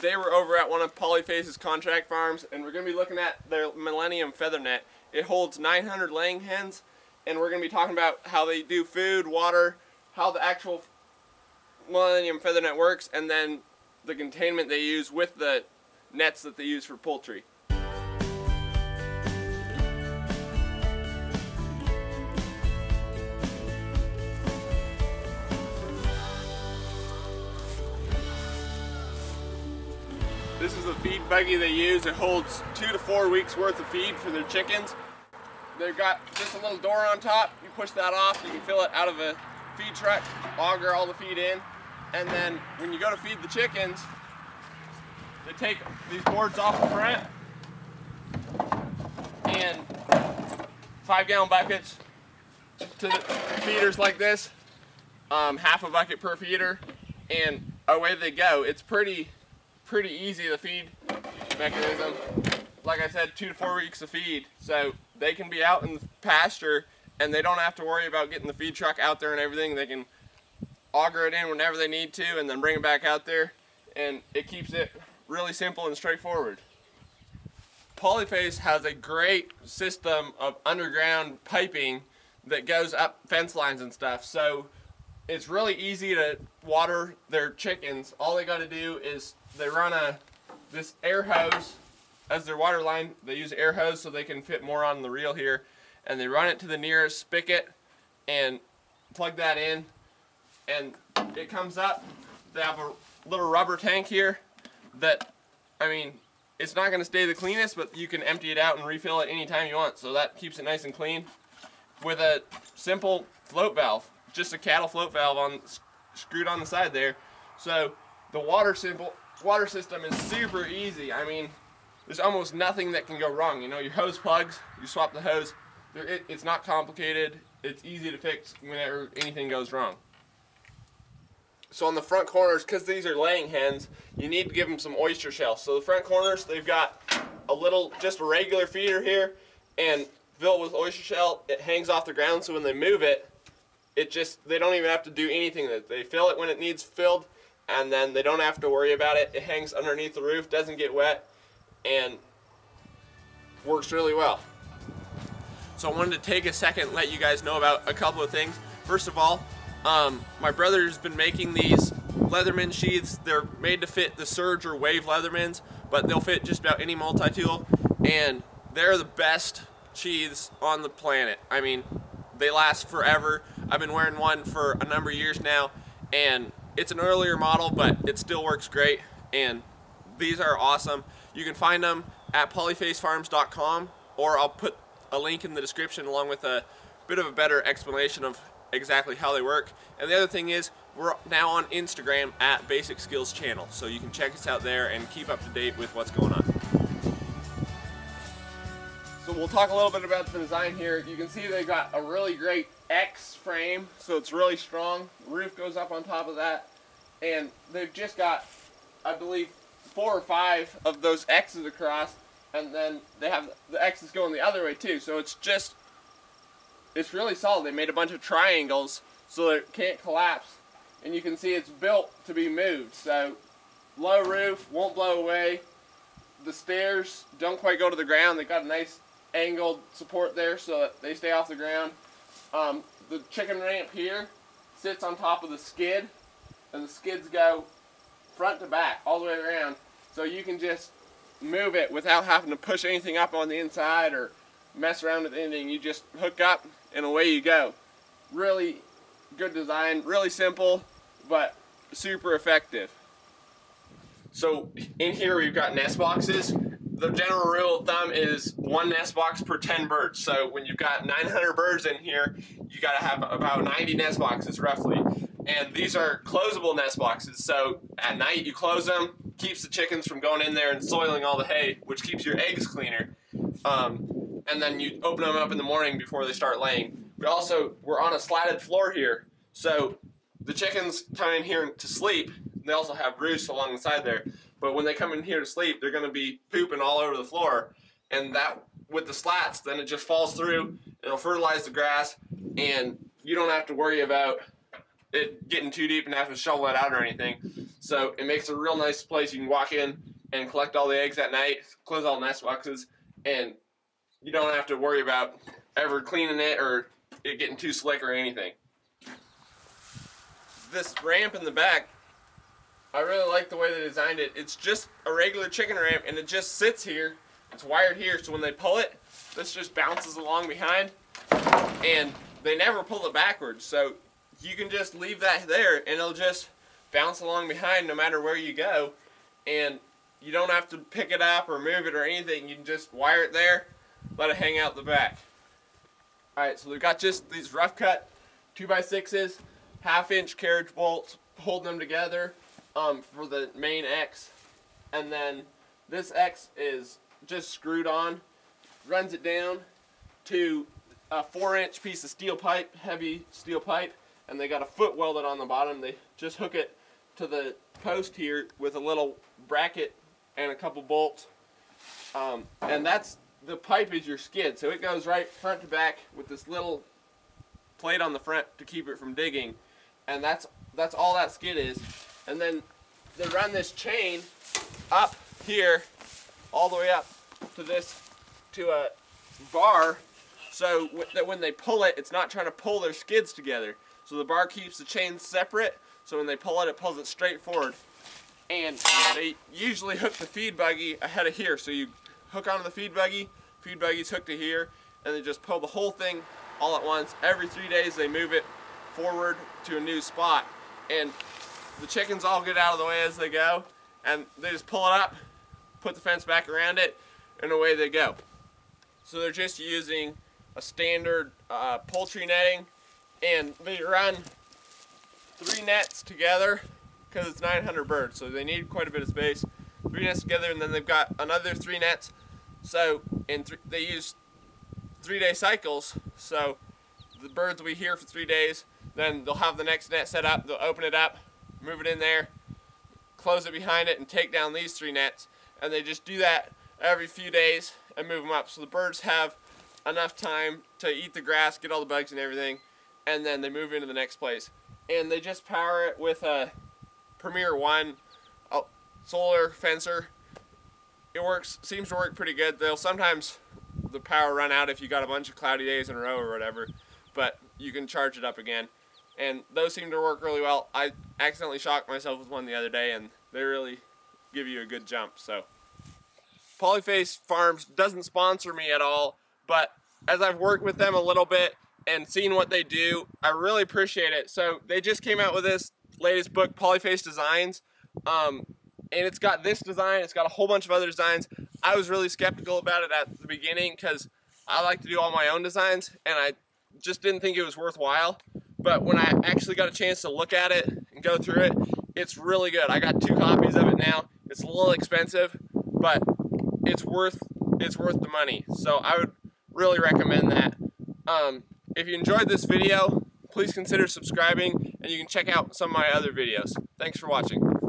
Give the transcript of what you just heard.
Today we're over at one of Polyface's contract farms and we're going to be looking at their Millennium Feather Net. It holds 900 laying hens and we're going to be talking about how they do food, water, how the actual Millennium Feather Net works, and then the containment they use with the nets that they use for poultry. The feed buggy they use. It holds two to four weeks worth of feed for their chickens. They've got just a little door on top. You push that off, you can fill it out of a feed truck, auger all the feed in, and then when you go to feed the chickens, they take these boards off the front and five gallon buckets to the feeders like this, um, half a bucket per feeder, and away they go. It's pretty pretty easy to feed mechanism. Like I said, two to four weeks of feed. So they can be out in the pasture and they don't have to worry about getting the feed truck out there and everything. They can auger it in whenever they need to and then bring it back out there and it keeps it really simple and straightforward. Polyface has a great system of underground piping that goes up fence lines and stuff. So it's really easy to water their chickens. All they got to do is they run a this air hose as their water line. They use air hose so they can fit more on the reel here, and they run it to the nearest spigot and plug that in, and it comes up. They have a little rubber tank here that, I mean, it's not going to stay the cleanest, but you can empty it out and refill it anytime you want. So that keeps it nice and clean with a simple float valve just a cattle float valve on screwed on the side there. So the water simple water system is super easy. I mean, there's almost nothing that can go wrong. You know, your hose plugs, you swap the hose. It, it's not complicated. It's easy to fix whenever anything goes wrong. So on the front corners, because these are laying hens, you need to give them some oyster shells. So the front corners, they've got a little, just a regular feeder here, and filled with oyster shell. It hangs off the ground, so when they move it, it just they don't even have to do anything. They fill it when it needs filled and then they don't have to worry about it. It hangs underneath the roof doesn't get wet and works really well. So I wanted to take a second and let you guys know about a couple of things. First of all um, my brother's been making these Leatherman sheaths. They're made to fit the Surge or Wave Leathermans but they'll fit just about any multi-tool and they're the best sheaths on the planet. I mean they last forever I've been wearing one for a number of years now and it's an earlier model but it still works great and these are awesome. You can find them at polyfacefarms.com or I'll put a link in the description along with a bit of a better explanation of exactly how they work. And the other thing is we're now on Instagram at Basic Skills Channel so you can check us out there and keep up to date with what's going on. So we'll talk a little bit about the design here. You can see they've got a really great X frame, so it's really strong. Roof goes up on top of that. And they've just got, I believe, four or five of those X's across. And then they have the X's going the other way too. So it's just, it's really solid. They made a bunch of triangles so it can't collapse. And you can see it's built to be moved. So low roof, won't blow away. The stairs don't quite go to the ground. They've got a nice angled support there so that they stay off the ground. Um, the chicken ramp here sits on top of the skid, and the skids go front to back all the way around. So you can just move it without having to push anything up on the inside or mess around with anything. You just hook up and away you go. Really good design, really simple, but super effective. So in here we've got nest boxes the general rule of thumb is one nest box per 10 birds. So when you've got 900 birds in here, you got to have about 90 nest boxes roughly. And these are closable nest boxes. So at night you close them, keeps the chickens from going in there and soiling all the hay, which keeps your eggs cleaner. Um, and then you open them up in the morning before they start laying. We also, we're on a slatted floor here. So the chickens come in here to sleep. They also have roosts along the side there. But when they come in here to sleep, they're going to be pooping all over the floor. And that, with the slats, then it just falls through. It'll fertilize the grass, and you don't have to worry about it getting too deep and have to shovel it out or anything. So it makes a real nice place. You can walk in and collect all the eggs at night, close all the nest boxes, and you don't have to worry about ever cleaning it or it getting too slick or anything. This ramp in the back, I really like the way they designed it. It's just a regular chicken ramp and it just sits here. It's wired here so when they pull it, this just bounces along behind and they never pull it backwards. So you can just leave that there and it'll just bounce along behind no matter where you go. And you don't have to pick it up or move it or anything. You can just wire it there, let it hang out the back. Alright, so we've got just these rough cut 2x6s, half inch carriage bolts holding them together um, for the main X. And then this X is just screwed on, runs it down to a four inch piece of steel pipe, heavy steel pipe, and they got a foot welded on the bottom. They just hook it to the post here with a little bracket and a couple bolts. Um, and that's, the pipe is your skid. So it goes right front to back with this little plate on the front to keep it from digging. And that's, that's all that skid is. And then they run this chain up here, all the way up to this, to a bar so that when they pull it, it's not trying to pull their skids together. So the bar keeps the chain separate, so when they pull it, it pulls it straight forward. And they usually hook the feed buggy ahead of here. So you hook onto the feed buggy, feed buggy's hooked to here, and they just pull the whole thing all at once. Every three days they move it forward to a new spot. And the chickens all get out of the way as they go, and they just pull it up, put the fence back around it, and away they go. So they're just using a standard uh, poultry netting and they run three nets together because it's 900 birds so they need quite a bit of space three nets together and then they've got another three nets so in th they use three day cycles so the birds will be here for three days then they'll have the next net set up they'll open it up move it in there close it behind it and take down these three nets and they just do that every few days and move them up so the birds have enough time to eat the grass, get all the bugs and everything, and then they move into the next place. And they just power it with a Premier One solar fencer. It works, seems to work pretty good. They'll sometimes the power run out if you got a bunch of cloudy days in a row or whatever, but you can charge it up again. And those seem to work really well. I accidentally shocked myself with one the other day, and they really give you a good jump. So, Polyface Farms doesn't sponsor me at all but as I've worked with them a little bit and seen what they do, I really appreciate it. So they just came out with this latest book, Polyface Designs. Um, and it's got this design, it's got a whole bunch of other designs. I was really skeptical about it at the beginning because I like to do all my own designs and I just didn't think it was worthwhile. But when I actually got a chance to look at it and go through it, it's really good. I got two copies of it now. It's a little expensive, but it's worth it's worth the money. So I would really recommend that. Um, if you enjoyed this video, please consider subscribing and you can check out some of my other videos. Thanks for watching.